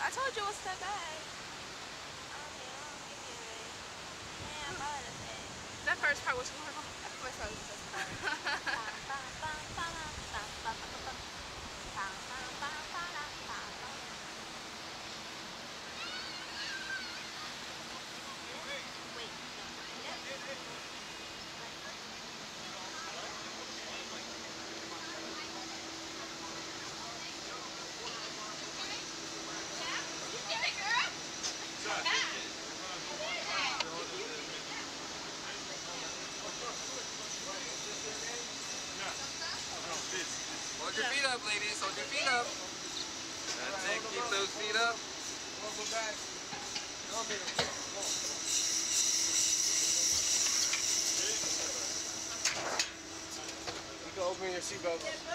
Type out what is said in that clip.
I told you it was that bad. That first part was horrible. That first part was just Hold your feet up, ladies. Hold your feet up. That's it. Keep those feet up. You can open your seatbelt.